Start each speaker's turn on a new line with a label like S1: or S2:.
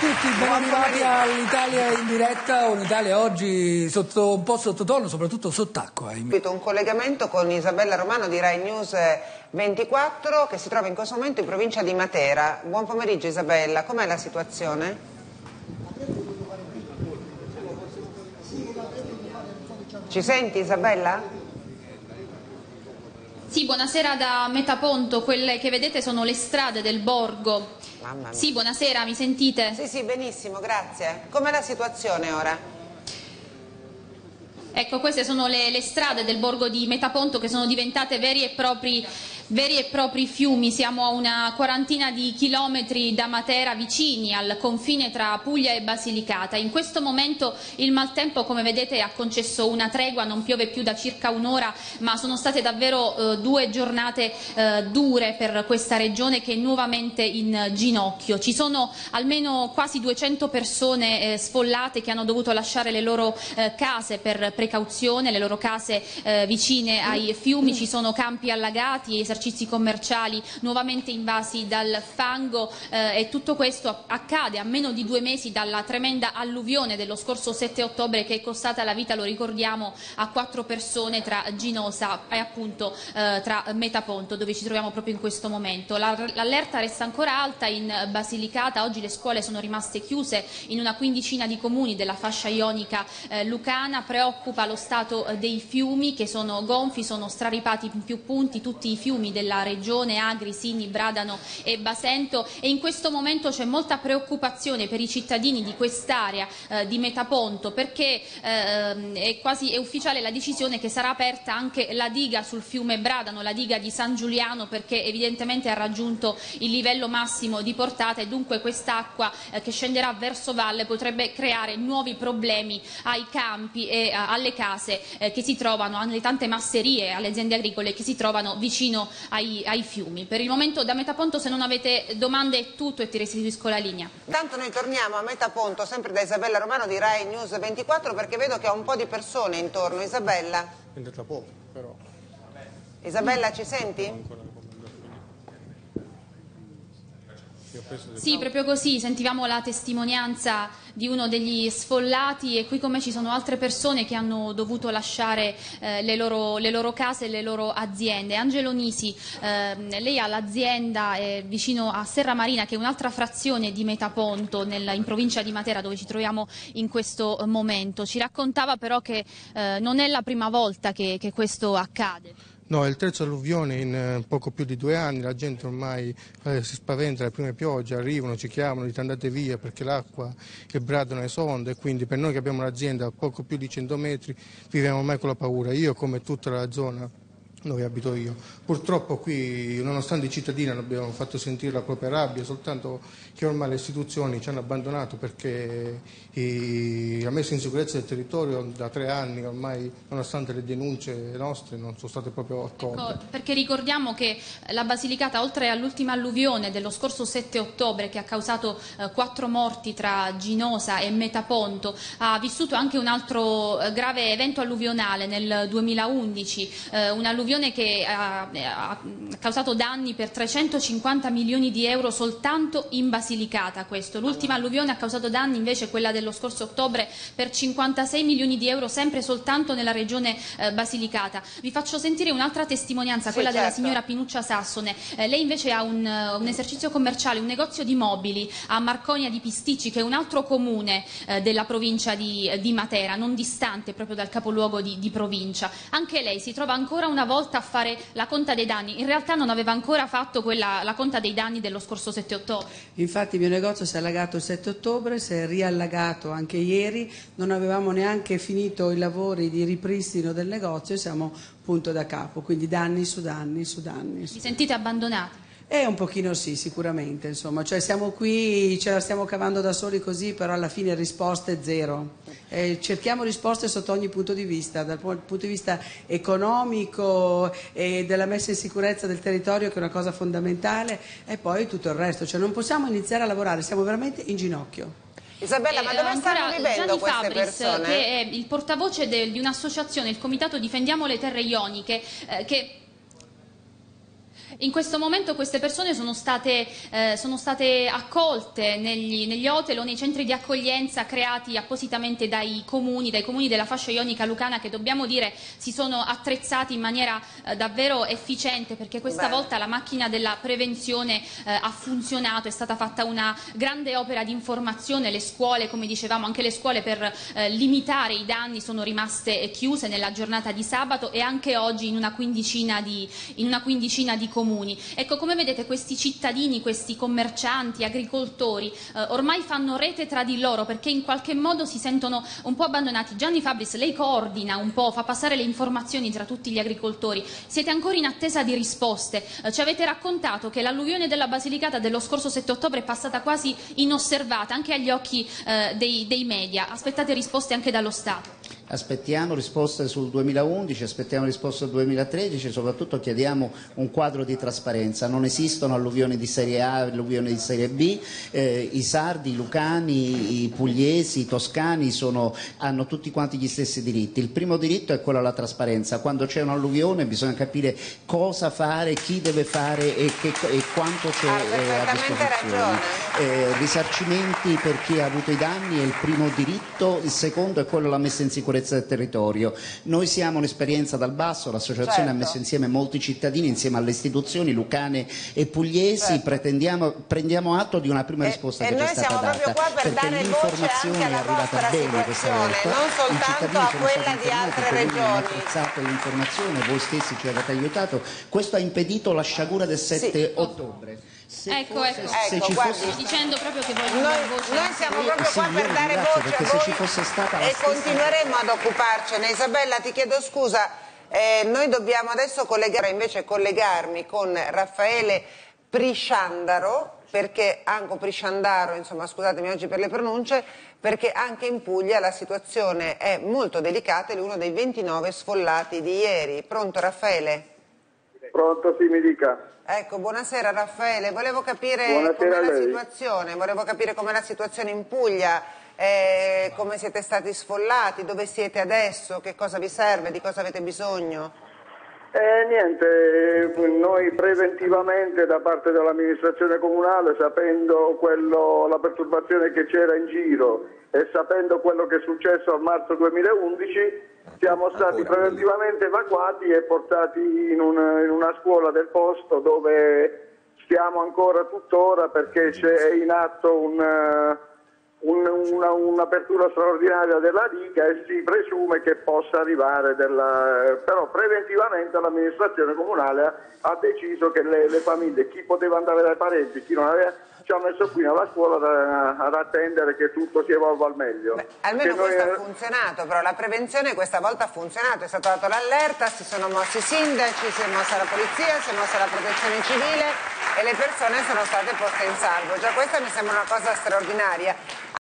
S1: tutti, ben arrivati all'Italia in diretta, un'Italia oggi sotto, un po' sottotono, soprattutto sott'acqua.
S2: Un collegamento con Isabella Romano di Rai News 24 che si trova in questo momento in provincia di Matera. Buon pomeriggio Isabella, com'è la situazione? Ci senti Isabella?
S3: Sì, buonasera da Metaponto, quelle che vedete sono le strade del borgo.
S2: Mamma mia.
S3: Sì, buonasera, mi sentite?
S2: Sì, sì, benissimo, grazie. Com'è la situazione ora?
S3: Ecco, queste sono le, le strade del borgo di Metaponto che sono diventate veri e propri veri e propri fiumi, siamo a una quarantina di chilometri da Matera vicini al confine tra Puglia e Basilicata. In questo momento il maltempo come vedete ha concesso una tregua, non piove più da circa un'ora ma sono state davvero eh, due giornate eh, dure per questa regione che è nuovamente in ginocchio. Ci sono almeno quasi 200 persone eh, sfollate che hanno dovuto lasciare le loro eh, case per precauzione, le loro case eh, vicine ai fiumi, ci sono campi allagati, esercizi esercizi commerciali nuovamente invasi dal fango eh, e tutto questo accade a meno di due mesi dalla tremenda alluvione dello scorso 7 ottobre che è costata la vita, lo ricordiamo, a quattro persone tra Ginosa e appunto eh, tra Metaponto dove ci troviamo proprio in questo momento. L'allerta resta ancora alta in Basilicata, oggi le scuole sono rimaste chiuse in una quindicina di comuni della fascia ionica eh, lucana, preoccupa lo stato dei fiumi che sono gonfi, sono straripati in più punti, tutti i fiumi della regione Agri, Sini, Bradano e Basento e in questo momento c'è molta preoccupazione per i cittadini di quest'area eh, di Metaponto perché eh, è quasi è ufficiale la decisione che sarà aperta anche la diga sul fiume Bradano, la diga di San Giuliano perché evidentemente ha raggiunto il livello massimo di portata e dunque quest'acqua eh, che scenderà verso valle potrebbe creare nuovi problemi ai campi e eh, alle case eh, che si trovano, alle tante masserie, alle aziende agricole che si trovano vicino ai, ai, fiumi. Per il momento da Metaponto se non avete domande è tutto e ti restituisco la linea.
S2: Tanto noi torniamo a Metaponto sempre da Isabella Romano di Rai News 24 perché vedo che ha un po' di persone intorno. Isabella?
S4: Entra poco però.
S2: Isabella ci senti?
S3: Sì, proprio così, sentivamo la testimonianza di uno degli sfollati e qui come ci sono altre persone che hanno dovuto lasciare eh, le, loro, le, loro, case e le loro aziende. Angelo Nisi, eh, lei ha l'azienda eh, vicino a Serra Marina che è un'altra frazione di Metaponto nel, in provincia di Matera dove ci troviamo in questo momento. Ci raccontava però che eh, non è la prima volta che, che questo accade.
S4: No, è il terzo alluvione in eh, poco più di due anni, la gente ormai eh, si spaventa, le prime piogge arrivano, ci chiamano, dite andate via perché l'acqua, il bradano è sonda e quindi per noi che abbiamo un'azienda a poco più di 100 metri viviamo ormai con la paura, io come tutta la zona dove abito io. Purtroppo qui, nonostante i cittadini abbiano fatto sentire la propria rabbia, soltanto che ormai le istituzioni ci hanno abbandonato perché i, la messa in sicurezza del territorio da tre anni ormai, nonostante le denunce nostre, non sono state proprio accolte.
S3: Ecco, perché ricordiamo che la Basilicata, oltre all'ultima alluvione dello scorso 7 ottobre che ha causato eh, quattro morti tra Ginosa e Metaponto, ha vissuto anche un altro eh, grave evento alluvionale nel 2011, eh, un'alluvione alluvione che ha, ha, causato danni per 350 milioni di euro soltanto in Basilicata. L'ultima alluvione ha causato danni invece quella dello scorso ottobre per 56 milioni di euro sempre soltanto nella regione eh, Basilicata. Vi faccio sentire un'altra testimonianza, quella certo. della signora Pinuccia Sassone. Eh, lei invece ha un, un, esercizio commerciale, un negozio di mobili a Marconia di Pisticci che è un altro comune eh, della provincia di, di, Matera, non distante proprio dal capoluogo di, di provincia. Anche lei si trova ancora una volta volta a fare la conta dei danni, in realtà non aveva ancora fatto quella, la conta dei danni dello scorso 7 ottobre.
S5: Infatti il mio negozio si è allagato il 7 ottobre, si è riallagato anche ieri, non avevamo neanche finito i lavori di ripristino del negozio e siamo punto da capo, quindi danni su danni su danni.
S3: Vi sentite abbandonati?
S5: Eh, un pochino sì, sicuramente, insomma, cioè siamo qui, ce la stiamo cavando da soli così, però alla fine risposte zero. Eh, cerchiamo risposte sotto ogni punto di vista, dal punto di vista economico e della messa in sicurezza del territorio che è una cosa fondamentale e poi tutto il resto, cioè non possiamo iniziare a lavorare, siamo veramente in ginocchio.
S2: Isabella, ma dove stanno vivendo
S3: Gianni
S2: queste
S3: Fabris,
S2: persone?
S3: che è il portavoce del, di un'associazione, il Comitato Difendiamo le Terre Ioniche, eh, che In questo momento queste persone sono state, eh, sono state accolte negli, negli, hotel o nei centri di accoglienza creati appositamente dai comuni, dai comuni della fascia ionica lucana che dobbiamo dire si sono attrezzati in maniera eh, davvero efficiente perché questa Beh. volta la macchina della prevenzione eh, ha funzionato, è stata fatta una grande opera di informazione, le scuole come dicevamo anche le scuole per eh, limitare i danni sono rimaste chiuse nella giornata di sabato e anche oggi in una quindicina di, in una quindicina di comuni comuni. Ecco, come vedete questi cittadini, questi commercianti, agricoltori, eh, ormai fanno rete tra di loro perché in qualche modo si sentono un po' abbandonati. Gianni Fabris, lei coordina un po', fa passare le informazioni tra tutti gli agricoltori. Siete ancora in attesa di risposte. Eh, ci avete raccontato che l'alluvione della Basilicata dello scorso 7 ottobre è passata quasi inosservata anche agli occhi eh, dei, dei media. Aspettate risposte anche dallo Stato
S6: aspettiamo risposte sul 2011, aspettiamo risposte sul 2013 e soprattutto chiediamo un quadro di trasparenza. Non esistono alluvioni di serie A, alluvioni di serie B, eh, i sardi, i lucani, i pugliesi, i toscani sono, hanno tutti quanti gli stessi diritti. Il primo diritto è quello alla trasparenza. Quando c'è un'alluvione bisogna capire cosa fare, chi deve fare e, che, e quanto c'è eh, a disposizione. Eh, risarcimenti per chi ha avuto i danni è il primo diritto, il secondo è quello della messa in sicurezza sicurezza del territorio. Noi siamo un'esperienza dal basso, l'associazione certo. ha messo insieme molti cittadini, insieme alle istituzioni lucane e pugliesi, certo. prendiamo atto di una prima risposta
S2: e,
S6: che
S2: è
S6: già stata data,
S2: per
S6: l'informazione è arrivata bene questa volta,
S2: non soltanto a quella di altre regioni. Hanno
S6: apprezzato l'informazione, voi stessi ci avete aiutato, questo ha impedito la sciagura del 7 sì. ottobre.
S3: Se ecco, fosse, ecco, se ecco, ci guardi, fosse... dicendo proprio che voglio
S2: noi,
S3: voce.
S2: Noi siamo proprio sì, qua per dare voce a voi e continueremo ad occuparcene. Isabella, ti chiedo scusa, eh, noi dobbiamo adesso collegare, invece collegarmi con Raffaele Prisciandaro, perché anche Prisciandaro, insomma scusatemi oggi per le pronunce, perché anche in Puglia la situazione è molto delicata, è uno dei 29 sfollati di ieri. Pronto Raffaele?
S7: Pronto, sì, mi dica.
S2: Ecco, buonasera Raffaele, volevo capire com'è la situazione, volevo capire com'è la situazione in Puglia, eh, come siete stati sfollati, dove siete adesso, che cosa vi serve, di cosa avete bisogno?
S7: Eh, niente, noi preventivamente da parte dell'amministrazione comunale, sapendo quello, la perturbazione che c'era in giro e sapendo quello che è successo a marzo 2011, siamo stati preventivamente evacuati e portati in una, in una scuola del posto dove stiamo ancora tuttora perché c'è in atto un un, una, un'apertura straordinaria della diga e si presume che possa arrivare, della, però preventivamente l'amministrazione comunale ha deciso che le, le, famiglie, chi poteva andare dai parenti, chi non aveva, ci ha messo qui alla scuola da, ad attendere che tutto si evolva al meglio. Beh,
S2: almeno che questo noi... ha funzionato, però la prevenzione questa volta ha funzionato, è stato dato l'allerta, si sono mossi i sindaci, si è mossa la polizia, si è mossa la protezione civile e le persone sono state poste in salvo. Già questa mi sembra una cosa straordinaria.